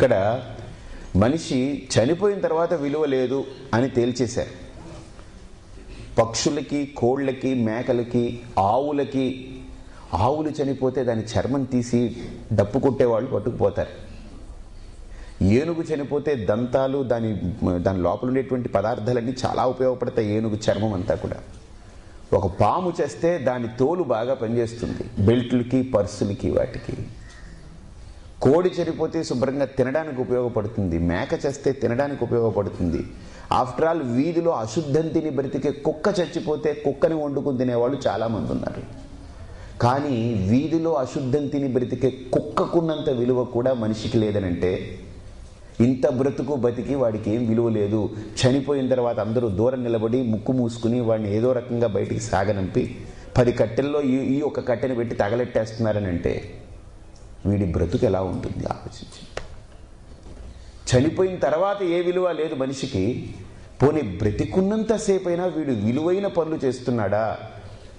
ఇక్కడ మనిషి చనిపోయిన తర్వాత విలువ లేదు అని తేల్చేశారు. పక్షులకి కోళ్ళకి మేకలకి ఆవులకి ఆవులు చనిపోతే దాని చర్మం తీసి డప్పు కొట్టేవాళ్ళు పట్టుకుపోతారు. ఏనుగు చనిపోతే దంతాలు దాని దాని లోపల ఉండేటువంటి పదార్థాలన్నీ చాలా ఉపయోగపడతాయి ఏనుగు చర్మం అంతా కూడా. ఒక పాము చేస్తే దాని తోలు బాగా పనిచేస్తుంది. బెల్ట్లకి పర్సులకి వాటికి. కోడి చనిపోతే శుభ్రంగా తినడానికి ఉపయోగపడుతుంది. మేక చేస్తే తినడానికి ఉపయోగపడుతుంది. ఆఫ్టర్ ఆల్ వీధిలో అశుద్ధం తిని బ్రతికే కుక్క చచ్చిపోతే కుక్కని వండుకుని తినేవాళ్ళు చాలామంది ఉన్నారు. కానీ వీధిలో అశుద్ధం తిని బ్రతికే కుక్కకున్నంత విలువ కూడా మనిషికి లేదనంటే ఇంత బ్రతుకు బతికి వాడికి ఏం విలువ లేదు. చనిపోయిన తర్వాత అందరూ దూరం నిలబడి ముక్కు మూసుకుని వాడిని ఏదో రకంగా బయటికి సాగనంపి పది కట్టెల్లో ఈ ఈ ఒక కట్టెని పెట్టి తగలెట్టేస్తున్నారని అంటే వీడి బ్రతుకు ఎలా ఉంటుంది ఆలోచించి చనిపోయిన తర్వాత ఏ విలువ లేదు మనిషికి పోనీ బ్రతికున్నంతసేపైనా వీడు విలువైన పనులు చేస్తున్నాడా?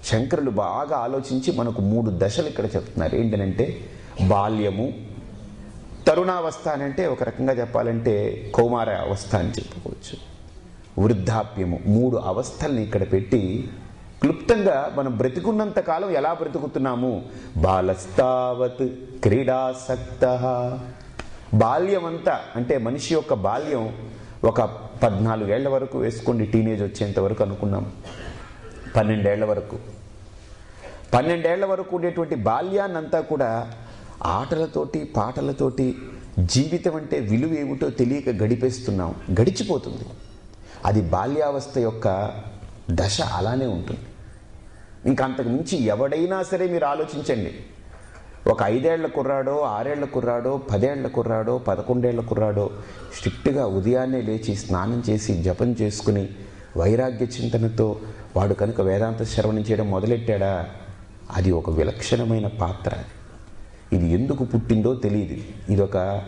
శంకరులు బాగా ఆలోచించి మనకు మూడు దశలు ఇక్కడ చెప్తున్నారు. ఏంటనంటే బాల్యము తరుణావస్థ అని అంటే ఒక రకంగా చెప్పాలంటే కౌమార అవస్థ అని చెప్పుకోవచ్చు. వృద్ధాప్యము మూడు అవస్థల్ని ఇక్కడ పెట్టి క్లుప్తంగా మనం బ్రతికున్నంత కాలం ఎలా బ్రతుకుతున్నాము? బాలస్తావత్ క్రీడాసక్త. బాల్యమంతా అంటే మనిషి యొక్క బాల్యం ఒక పద్నాలుగేళ్ళ వరకు వేసుకోండి టీనేజ్ వచ్చేంత వరకు అనుకున్నాం. పన్నెండేళ్ళ వరకు. పన్నెండేళ్ళ వరకు ఉండేటువంటి బాల్యాన్నంతా కూడా ఆటలతోటి పాటలతోటి జీవితం అంటే విలువ ఏమిటో తెలియక గడిపేస్తున్నాం. గడిచిపోతుంది. అది బాల్యావస్థ యొక్క దశ అలానే ఉంటుంది. ఇంకా అంతకు మించి ఎవడైనా సరే మీరు ఆలోచించండి. ఒక ఐదేళ్ళ కుర్రాడో ఆరేళ్ళ కుర్రాడో పదేళ్ళ కుర్రాడో పదకొండేళ్ళ కుర్రాడో స్ట్రిక్ట్గా ఉదయాన్నే లేచి స్నానం చేసి జపం చేసుకుని వైరాగ్య చింతనతో వాడు కనుక వేదాంత శ్రవణం చేయడం మొదలెట్టాడా? అది ఒక విలక్షణమైన పాత్ర. ఇది ఎందుకు పుట్టిందో తెలియదు ఇదొక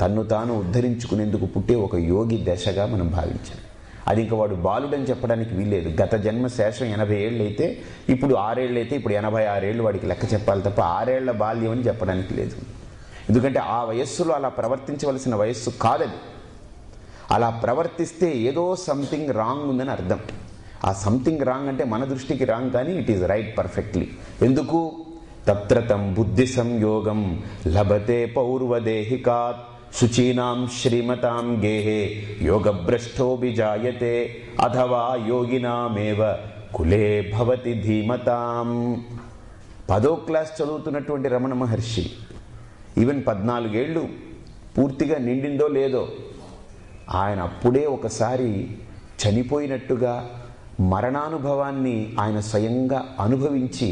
తన్ను తాను ఉద్ధరించుకునేందుకు పుట్టే ఒక యోగి దశగా మనం భావించాలి. అది ఇంకా వాడు బాలుడని చెప్పడానికి వీల్లేదు. గత జన్మ శేషం ఎనభై ఏళ్ళు అయితే ఇప్పుడు ఆరేళ్ళు అయితే ఇప్పుడు ఎనభై ఆరేళ్ళు వాడికి లెక్క చెప్పాలి తప్ప ఆరేళ్ళ బాల్యం అని చెప్పడానికి లేదు. ఎందుకంటే ఆ వయస్సులో అలా ప్రవర్తించవలసిన వయస్సు కాదది. అలా ప్రవర్తిస్తే ఏదో సంథింగ్ రాంగ్ ఉందని అర్థం. ఆ సంథింగ్ రాంగ్ అంటే మన దృష్టికి రాంగ్ కానీ ఇట్ ఈస్ రైట్ పర్ఫెక్ట్లీ ఎందుకు? తత్రతం బుద్ధి సంయోగం లభతే పౌర్వదేహికాత్ శుచీనాం శ్రీమతాం గేహే యోగభ్రష్టోభిజాయతే అథవా యోగినామేవ కులే భవతి ధీమతాం పదో క్లాస్ చదువుతున్నటువంటి రమణ మహర్షి ఈవెన్ పద్నాలుగేళ్ళు పూర్తిగా నిండిందో లేదో ఆయన అప్పుడే ఒకసారి చనిపోయినట్టుగా మరణానుభవాన్ని ఆయన స్వయంగా అనుభవించి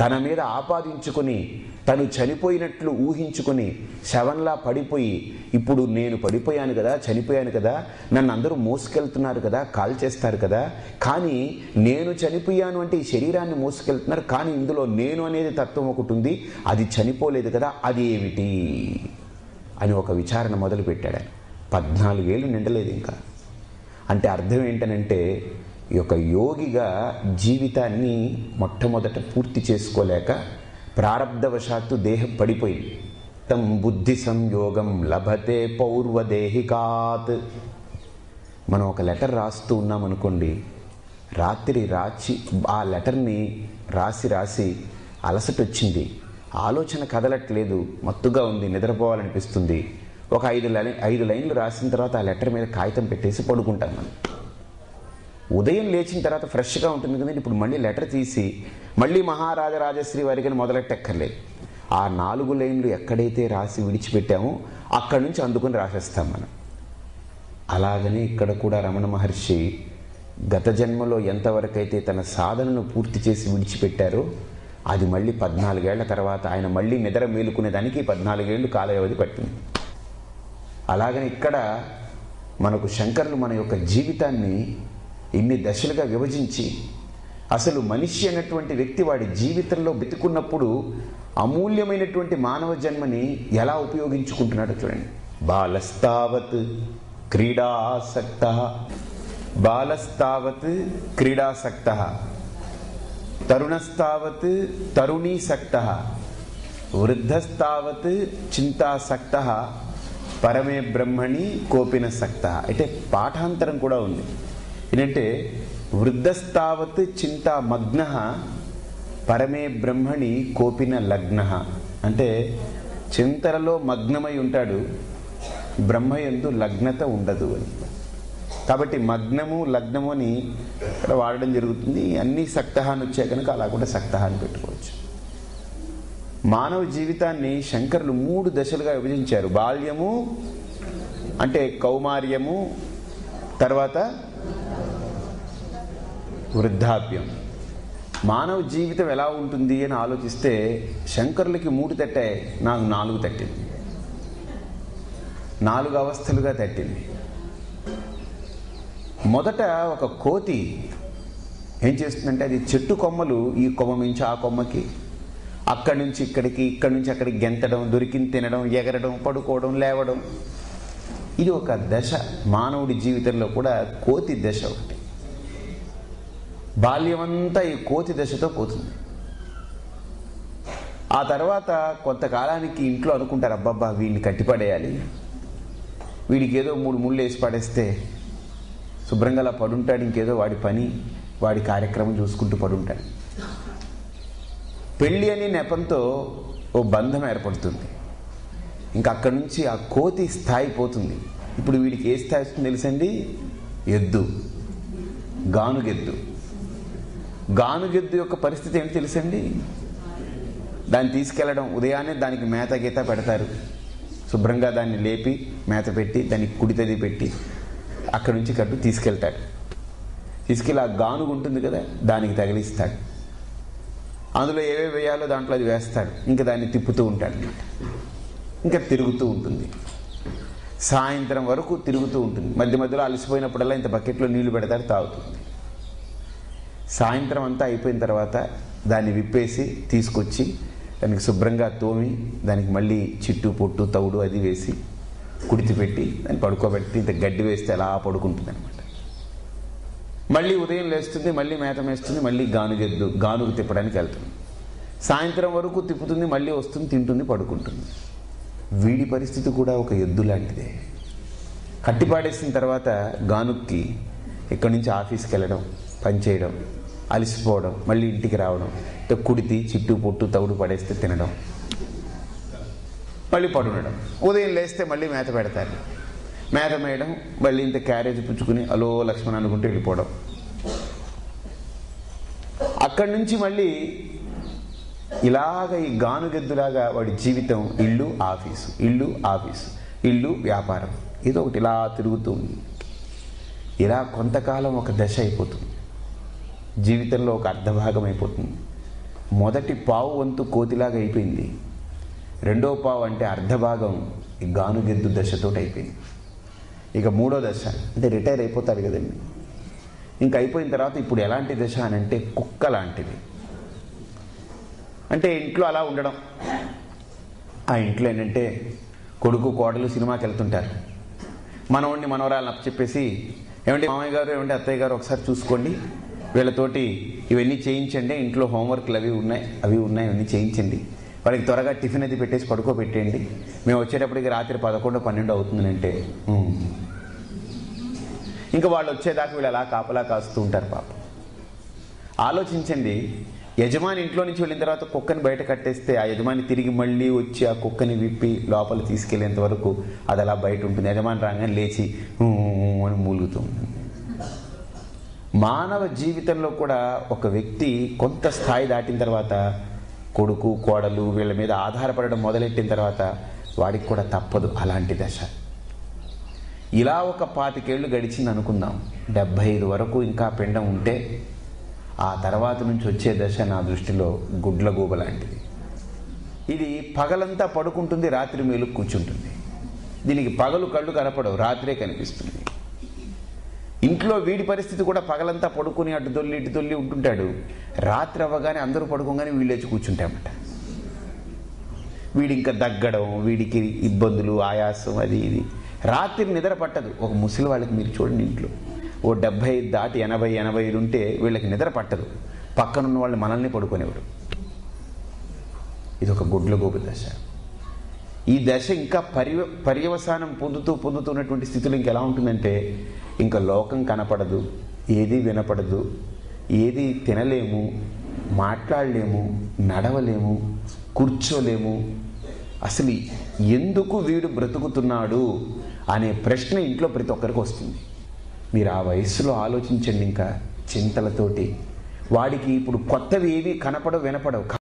తన మీద ఆపాదించుకొని తను చనిపోయినట్లు ఊహించుకొని శవంలా పడిపోయి ఇప్పుడు నేను పడిపోయాను కదా చనిపోయాను కదా నన్ను అందరూ మోసుకెళ్తున్నారు కదా కాల్ చేస్తారు కదా కానీ నేను చనిపోయాను అంటే ఈ శరీరాన్ని మోసుకెళ్తున్నారు కానీ ఇందులో నేను అనేది తత్వం ఒకటి ఉంది అది చనిపోలేదు కదా అది ఏమిటి? అని ఒక విచారణ మొదలుపెట్టాడు ఆయన. పద్నాలుగేళ్ళు నిండలేదు ఇంకా. అంటే అర్థం ఏంటనంటే ఈ యొక్క యోగిగా జీవితాన్ని మొట్టమొదట పూర్తి చేసుకోలేక ప్రారంధవశాత్తు దేహం పడిపోయింది. తం బుద్ధి సంయోగం లభతే పౌర్వదేహికాత్. మనం ఒక లెటర్ రాస్తూ ఉన్నామనుకోండి రాత్రి రాచి ఆ లెటర్ని రాసి రాసి అలసట వచ్చింది ఆలోచన కదలట్లేదు మత్తుగా ఉంది నిద్రపోవాలనిపిస్తుంది. ఒక ఐదు లైన్ ఐదు లైన్లు రాసిన తర్వాత ఆ లెటర్ మీద కాగితం పెట్టేసి పడుకుంటాం మనం. ఉదయం లేచిన తర్వాత ఫ్రెష్గా ఉంటుంది కదండి. ఇప్పుడు మళ్ళీ లెటర్ తీసి మళ్ళీ మహారాజ రాజశ్రీ వారికి మొదలెట్టక్కర్లేదు ఆ నాలుగు లైన్లు ఎక్కడైతే రాసి విడిచిపెట్టామో అక్కడి నుంచి అందుకొని రాసేస్తాం మనం. అలాగనే ఇక్కడ కూడా రమణ మహర్షి గత జన్మలో ఎంతవరకైతే తన సాధనను పూర్తి చేసి విడిచిపెట్టారో అది మళ్ళీ పద్నాలుగేళ్ళ తర్వాత ఆయన మళ్ళీ నిద్ర మేలుకునేదానికి పద్నాలుగేళ్ళు కాల వ్యవధి పట్టింది. అలాగని ఇక్కడ మనకు శంకరులు మన యొక్క జీవితాన్ని ఇన్ని దశలుగా విభజించి అసలు మనిషి అనేటువంటి వ్యక్తి వాడి జీవితంలో బతికున్నప్పుడు అమూల్యమైనటువంటి మానవ జన్మని ఎలా ఉపయోగించుకుంటున్నాడో చూడండి. బాలస్తావత్ క్రీడాసక్త. బాలస్తావత్ క్రీడాసక్త. తరుణస్తావత్ తరుణీసక్త. వృద్ధస్తావత్ చింతాసక్త. పరమే బ్రహ్మణి కోపిన సక్త. అంటే పాఠాంతరం కూడా ఉంది. ఏంటంటే వృద్ధస్తావత్ చింత మగ్న పరమే బ్రహ్మణి కోపిన లగ్న. అంటే చింతలలో మగ్నమై ఉంటాడు బ్రహ్మయందు లగ్నత ఉండదు అని. కాబట్టి మగ్నము లగ్నము అని ఇక్కడ వాడడం జరుగుతుంది. అన్నీ సక్తహాన్ని వచ్చాయి కనుక అలా కూడా సక్తహాన్ని పెట్టుకోవచ్చు. మానవ జీవితాన్ని శంకరులు మూడు దశలుగా విభజించారు. బాల్యము అంటే కౌమార్యము తర్వాత వృద్ధాప్యం. మానవ జీవితం ఎలా ఉంటుంది అని ఆలోచిస్తే శంకరులకి మూడు తట్టాయి నాకు నాలుగు తట్టింది. నాలుగు అవస్థలుగా తట్టింది. మొదట ఒక కోతి ఏం చేస్తుందంటే అది చెట్టు కొమ్మలు ఈ కొమ్మ నుంచి ఆ కొమ్మకి అక్కడి నుంచి ఇక్కడికి ఇక్కడి నుంచి అక్కడికి గెంతడం దొరికింది తినడం ఎగరడం పడుకోవడం లేవడం. ఇది ఒక దశ. మానవుడి జీవితంలో కూడా కోతి దశ ఒకటి. బాల్యమంతా ఈ కోతి దశతో పోతుంది. ఆ తర్వాత కొంతకాలానికి ఇంట్లో అనుకుంటారు అబ్బబ్బా వీడిని కట్టిపడేయాలి. వీడికి ఏదో మూడు ముళ్ళు వేసి పడేస్తే శుభ్రంగా అలా పడుంటాడు ఇంకేదో వాడి పని వాడి కార్యక్రమం చూసుకుంటూ పడుంటాడు. పెళ్ళి అనే నెపంతో ఓ బంధం ఏర్పడుతుంది. ఇంకా అక్కడి నుంచి ఆ కోతి స్థాయి పోతుంది. ఇప్పుడు వీడికి ఏ స్థాయి వస్తుంది తెలుసండి? ఎద్దు. గానుగెద్దు. గానుగెద్దు యొక్క పరిస్థితి ఏంటి తెలుసండి? దాన్ని తీసుకెళ్ళడం ఉదయాన్నే దానికి మేత గీత పెడతారు. శుభ్రంగా దాన్ని లేపి మేత పెట్టి దానికి కుడితది పెట్టి అక్కడి నుంచి కట్టు తీసుకెళ్తాడు. తీసుకెళ్ళి ఆ గానుగు ఉంటుంది కదా దానికి తగిలిస్తాడు. అందులో ఏవే వేయాలో దాంట్లో అది వేస్తాడు. ఇంకా దాన్ని తిప్పుతూ ఉంటాడు ఇంకా తిరుగుతూ ఉంటుంది. సాయంత్రం వరకు తిరుగుతూ ఉంటుంది. మధ్య మధ్యలో అలసిపోయినప్పుడల్లా ఇంత బకెట్లో నీళ్ళు పెడతాడు తాగుతుంది. సాయంత్రం అంతా అయిపోయిన తర్వాత దాన్ని విప్పేసి తీసుకొచ్చి దానికి శుభ్రంగా తోమి దానికి మళ్ళీ చిట్టు పొట్టు తవుడు అది వేసి కుడితి పెట్టి దాన్ని పడుకోబెట్టి ఇంత గడ్డి వేస్తే అలా పడుకుంటుంది అనమాట మళ్ళీ ఉదయం లేస్తుంది మళ్ళీ మేత వేస్తుంది మళ్ళీ గానుగెద్దు గానుగు తిప్పడానికి వెళ్తుంది. సాయంత్రం వరకు తిప్పుతుంది మళ్ళీ వస్తుంది తింటుంది పడుకుంటుంది. వీడి పరిస్థితి కూడా ఒక ఎద్దు లాంటిదే. కట్టిపాడేసిన తర్వాత గానుక్కి ఇక్కడి నుంచి ఆఫీస్కి వెళ్ళడం? పనిచేయడం అలసిపోవడం మళ్ళీ ఇంటికి రావడం ఇట్లా కుడితి చిట్టు పొట్టు తవుడు పడేస్తే తినడం మళ్ళీ పడుండడం ఉదయం లేస్తే మళ్ళీ మేత పెడతారు. మేత మేయడం మళ్ళీ ఇంత క్యారేజ్ పుచ్చుకుని అలో లక్ష్మణ్ అనుకుంటూ వెళ్ళిపోవడం. అక్కడి నుంచి మళ్ళీ ఇలాగ ఈ గానుగెద్దులాగా వాడి జీవితం ఇల్లు ఆఫీసు ఇల్లు ఆఫీసు ఇల్లు వ్యాపారం. ఏదో ఒకటి ఇలా తిరుగుతూ ఉంది. ఇలా కొంతకాలం ఒక దశ అయిపోతుంది. జీవితంలో ఒక అర్ధభాగం అయిపోతుంది మొదటి పావు వంతు కోతిలాగా అయిపోయింది. రెండో పావు అంటే అర్ధభాగం ఈ గానుగెద్దు దశతో అయిపోయింది. ఇక మూడో దశ అంటే రిటైర్ అయిపోతారు కదండి. ఇంకా అయిపోయిన తర్వాత ఇప్పుడు ఎలాంటి దశ అని అంటే కుక్క లాంటిది. అంటే ఇంట్లో అలా ఉండడం. ఆ ఇంట్లో ఏంటంటే కొడుకు కోడలు సినిమాకి వెళ్తుంటారు. మనవాడిని మనవరాలను నప్పచెప్పేసి ఏమంటే మామయ్య గారు ఏమంటే అత్తయ్య గారు ఒకసారి చూసుకోండి. వీళ్ళతోటి ఇవన్నీ చేయించండి ఇంట్లో హోంవర్క్లు అవి ఉన్నాయి అవి ఉన్నాయి అవన్నీ చేయించండి. వాళ్ళకి త్వరగా టిఫిన్ అది పెట్టేసి పడుకోబెట్టేయండి. మేము వచ్చేటప్పటికి రాత్రి పదకొండు పన్నెండు అవుతుంది అంటే ఇంకా వాళ్ళు వచ్చేదాకా వీళ్ళు అలా కాపలా కాస్తూ ఉంటారు పాప. ఆలోచించండి యజమాని ఇంట్లో నుంచి వెళ్ళిన తర్వాత కుక్కని బయట కట్టేస్తే ఆ యజమాని తిరిగి మళ్ళీ వచ్చి ఆ కుక్కని విప్పి లోపల తీసుకెళ్ళేంత వరకు అది అలా బయట ఉంటుంది. యజమాని రాగానే లేచి అని మూలుగుతూ ఉంటుంది. మానవ జీవితంలో కూడా ఒక వ్యక్తి కొంత స్థాయి దాటిన తర్వాత కొడుకు కోడలు వీళ్ళ మీద ఆధారపడడం మొదలెట్టిన తర్వాత వాడికి కూడా తప్పదు అలాంటి దశ. ఇలా ఒక పాతికేళ్ళు గడిచింది అనుకుందాం. డెబ్భై ఐదు వరకు ఇంకా పిండం ఉంటే ఆ తర్వాత నుంచి వచ్చే దశ నా దృష్టిలో గుడ్ల గూబ లాంటిది. ఇది పగలంతా పడుకుంటుంది రాత్రి మేలు కూర్చుంటుంది. దీనికి పగలు కళ్ళు కనపడవు రాత్రే కనిపిస్తుంది. ఇంట్లో వీడి పరిస్థితి కూడా పగలంతా పడుకుని అటు దొల్లి ఇటు దొల్లి ఉంటుంటాడు. రాత్రి అవ్వగానే అందరూ పడుకోగానే వీళ్ళు లేచి కూర్చుంటామట వీడి ఇంకా దగ్గడం వీడికి ఇబ్బందులు ఆయాసం అది ఇది. రాత్రి నిద్ర పట్టదు. ఒక ముసలి వాళ్ళకి మీరు చూడండి ఇంట్లో. ఓ డెబ్భై దాటి ఎనభై ఎనభై ఐదు ఉంటే వీళ్ళకి నిద్ర పట్టదు. పక్కనున్న వాళ్ళు మనల్ని పడుకునేవారు. ఇది ఒక గుడ్ల గోపు దశ. ఈ దశ ఇంకా పర్య పర్యవసానం పొందుతూ పొందుతున్నటువంటి స్థితిలో ఇంకెలా ఉంటుందంటే ఇంకా లోకం కనపడదు ఏది వినపడదు ఏది తినలేము మాట్లాడలేము నడవలేము కూర్చోలేము. అసలు ఎందుకు వీడు బ్రతుకుతున్నాడు అనే ప్రశ్న ఇంట్లో ప్రతి ఒక్కరికి వస్తుంది. మీరు ఆ వయస్సులో ఆలోచించండి ఇంకా చింతలతోటి. వాడికి ఇప్పుడు కొత్తవి ఏవి కనపడవు వినపడవు.